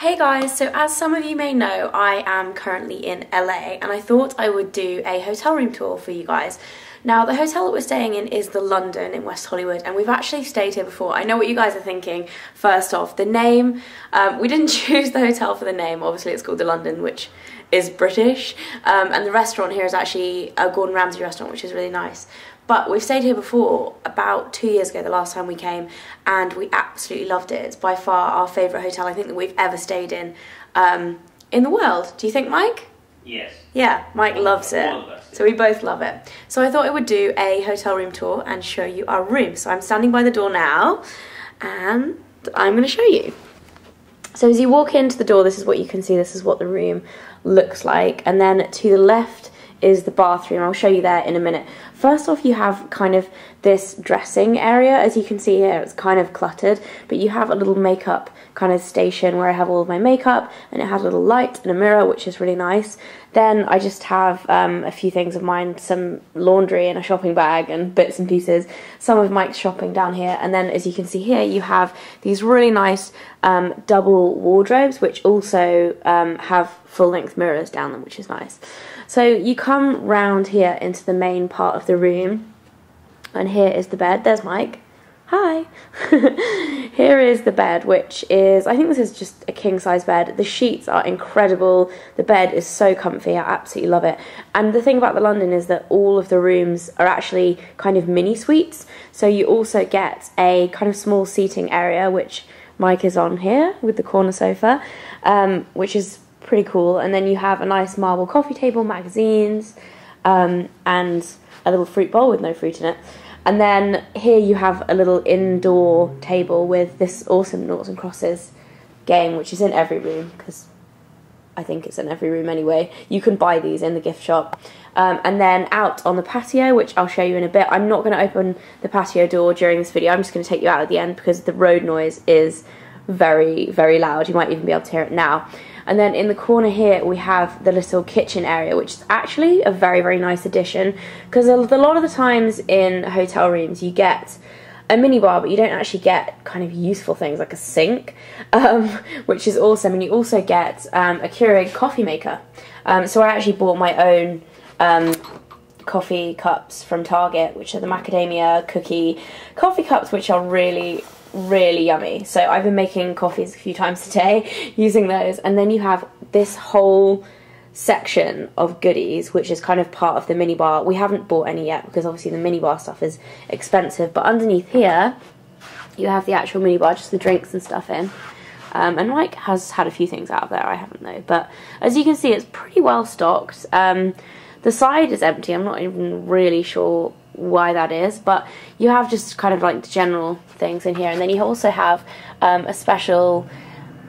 Hey guys, so as some of you may know, I am currently in LA and I thought I would do a hotel room tour for you guys. Now, the hotel that we're staying in is the London in West Hollywood, and we've actually stayed here before. I know what you guys are thinking. First off, the name. Um, we didn't choose the hotel for the name. Obviously, it's called the London, which is British. Um, and the restaurant here is actually a Gordon Ramsay restaurant, which is really nice. But we've stayed here before, about two years ago, the last time we came, and we absolutely loved it. It's by far our favourite hotel I think that we've ever stayed in um, in the world. Do you think, Mike? Yes. Yeah, Mike loves it. All of us. So we both love it. So I thought I would do a hotel room tour and show you our room. So I'm standing by the door now and I'm going to show you. So as you walk into the door, this is what you can see. This is what the room looks like. And then to the left is the bathroom. I'll show you there in a minute. First off, you have kind of this dressing area. As you can see here, it's kind of cluttered, but you have a little makeup kind of station where I have all of my makeup, and it has a little light and a mirror, which is really nice. Then I just have um, a few things of mine, some laundry and a shopping bag and bits and pieces, some of Mike's shopping down here, and then as you can see here, you have these really nice um, double wardrobes, which also um, have full-length mirrors down them, which is nice. So you come round here into the main part of the room, and here is the bed. There's Mike. Hi. here is the bed, which is, I think this is just a king size bed. The sheets are incredible. The bed is so comfy. I absolutely love it. And the thing about the London is that all of the rooms are actually kind of mini suites. So you also get a kind of small seating area, which Mike is on here with the corner sofa, um, which is pretty cool. And then you have a nice marble coffee table, magazines, um, and a little fruit bowl with no fruit in it. And then here you have a little indoor table with this awesome noughts and crosses game, which is in every room because I think it's in every room anyway. You can buy these in the gift shop. Um, and then out on the patio, which I'll show you in a bit. I'm not going to open the patio door during this video. I'm just going to take you out at the end because the road noise is very, very loud. You might even be able to hear it now. And then in the corner here, we have the little kitchen area, which is actually a very, very nice addition. Because a lot of the times in hotel rooms, you get a minibar, but you don't actually get kind of useful things like a sink, um, which is awesome. And you also get um, a Keurig coffee maker. Um, so I actually bought my own um, coffee cups from Target, which are the macadamia cookie coffee cups, which are really really yummy. So I've been making coffees a few times today using those. And then you have this whole section of goodies, which is kind of part of the minibar. We haven't bought any yet because obviously the minibar stuff is expensive. But underneath here, you have the actual minibar, just the drinks and stuff in. Um, and Mike has had a few things out of there, I haven't though. But as you can see, it's pretty well stocked. Um, the side is empty, I'm not even really sure why that is, but you have just kind of like the general things in here, and then you also have um, a special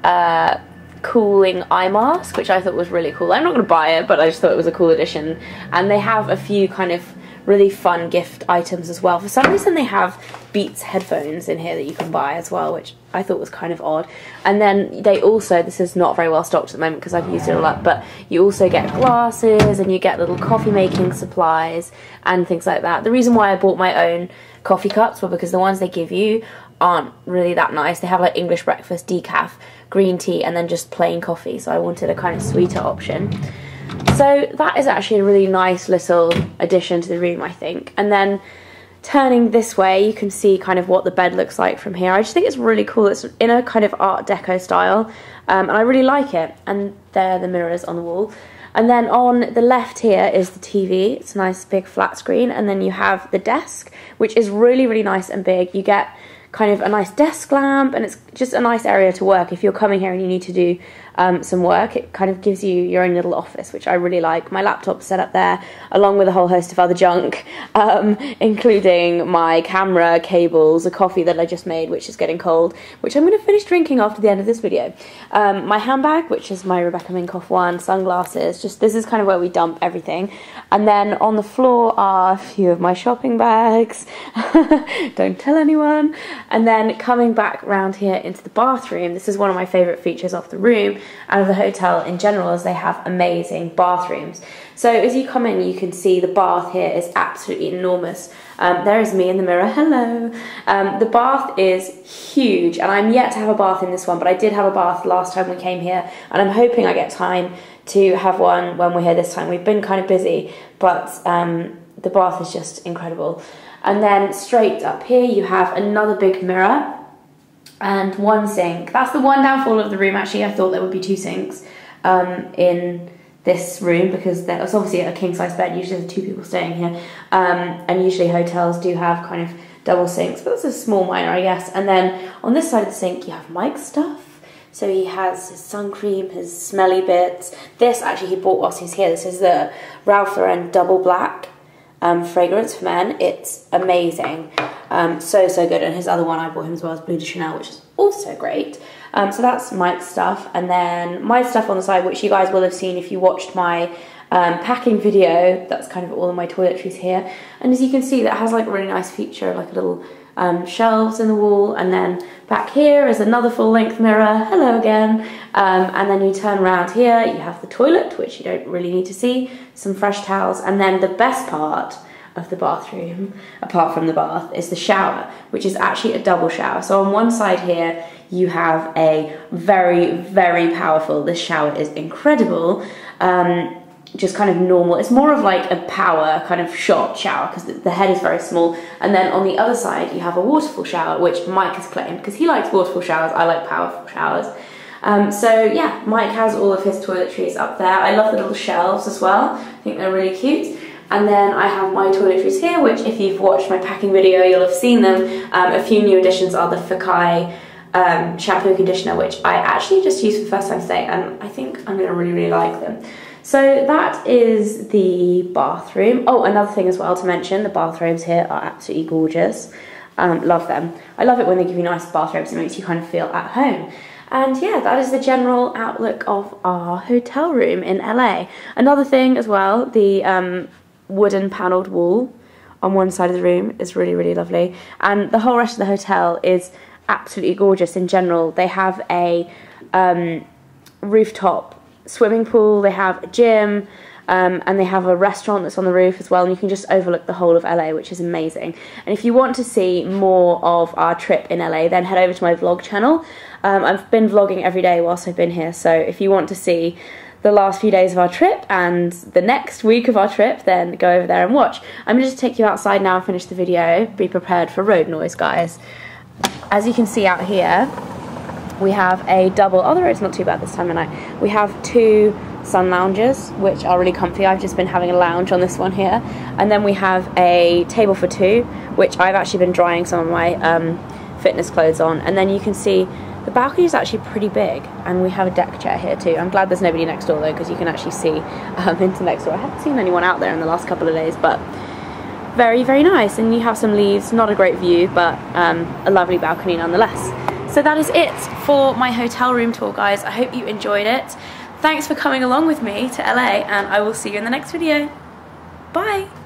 uh, cooling eye mask, which I thought was really cool. I'm not going to buy it, but I just thought it was a cool addition. And they have a few kind of really fun gift items as well. For some reason, they have Beats headphones in here that you can buy as well, which I thought was kind of odd. And then they also, this is not very well stocked at the moment because I've used it a lot, but you also get glasses and you get little coffee making supplies and things like that. The reason why I bought my own coffee cups were because the ones they give you aren't really that nice. They have like English breakfast, decaf, green tea, and then just plain coffee. So I wanted a kind of sweeter option. So that is actually a really nice little addition to the room, I think. And then turning this way, you can see kind of what the bed looks like from here. I just think it's really cool. It's in a kind of Art Deco style, um, and I really like it. And there are the mirrors on the wall. And then on the left here is the TV. It's a nice big flat screen. And then you have the desk, which is really, really nice and big. You get kind of a nice desk lamp and it's just a nice area to work if you're coming here and you need to do um, some work. It kind of gives you your own little office which I really like. My laptop's set up there along with a whole host of other junk um, including my camera cables a coffee that I just made which is getting cold which I'm going to finish drinking after the end of this video. Um, my handbag which is my Rebecca Minkoff one sunglasses just this is kind of where we dump everything. And then on the floor are a few of my shopping bags. Don't tell anyone. And then coming back round here into the bathroom, this is one of my favourite features of the room and of the hotel in general, as they have amazing bathrooms. So as you come in, you can see the bath here is absolutely enormous. Um, there is me in the mirror, hello. Um, the bath is huge, and I'm yet to have a bath in this one, but I did have a bath last time we came here, and I'm hoping I get time to have one when we're here this time. We've been kind of busy, but um, the bath is just incredible. And then straight up here, you have another big mirror and one sink. That's the one downfall of the room, actually. I thought there would be two sinks um, in this room because there's obviously a king size bed. Usually there's two people staying here. Um, and usually hotels do have kind of double sinks, but that's a small minor, I guess. And then on this side of the sink, you have Mike's stuff. So he has his sun cream, his smelly bits. This actually he bought whilst he's here. This is the Ralph Lauren Double Black um, fragrance for men. It's amazing. Um, so, so good. And his other one I bought him as well is Bleu de Chanel, which is also great. Um, so that's Mike's stuff. And then my stuff on the side, which you guys will have seen if you watched my um, packing video. That's kind of all of my toiletries here. And as you can see, that has like a really nice feature, like a little um, shelves in the wall and then back here is another full length mirror, hello again, um, and then you turn around here, you have the toilet, which you don't really need to see, some fresh towels, and then the best part of the bathroom, apart from the bath, is the shower, which is actually a double shower. So on one side here, you have a very, very powerful, this shower is incredible, um, just kind of normal. It's more of like a power kind of shot shower because the head is very small. And then on the other side, you have a waterfall shower, which Mike has claimed because he likes waterfall showers. I like powerful showers. Um, so yeah, Mike has all of his toiletries up there. I love the little shelves as well. I think they're really cute. And then I have my toiletries here, which if you've watched my packing video, you'll have seen them. Um, a few new additions are the Fekkai um, shampoo conditioner, which I actually just used for the first time today, and I think I'm gonna really, really like them. So that is the bathroom. Oh, another thing as well to mention, the bathrooms here are absolutely gorgeous. Um, love them. I love it when they give you nice bathrooms, it makes you kind of feel at home. And yeah, that is the general outlook of our hotel room in LA. Another thing as well, the um, wooden panelled wall on one side of the room is really, really lovely. And the whole rest of the hotel is absolutely gorgeous in general. They have a um, rooftop swimming pool, they have a gym, um, and they have a restaurant that's on the roof as well, and you can just overlook the whole of LA, which is amazing. And if you want to see more of our trip in LA, then head over to my vlog channel. Um, I've been vlogging every day whilst I've been here, so if you want to see the last few days of our trip and the next week of our trip, then go over there and watch. I'm going to just take you outside now and finish the video. Be prepared for road noise, guys. As you can see out here, we have a double, although it's not too bad this time of night, we have two sun lounges, which are really comfy. I've just been having a lounge on this one here. And then we have a table for two, which I've actually been drying some of my um, fitness clothes on. And then you can see the balcony is actually pretty big, and we have a deck chair here too. I'm glad there's nobody next door though, because you can actually see um, into next door. I haven't seen anyone out there in the last couple of days, but very, very nice. And you have some leaves, not a great view, but um, a lovely balcony nonetheless. So that is it for my hotel room tour, guys. I hope you enjoyed it. Thanks for coming along with me to LA, and I will see you in the next video. Bye!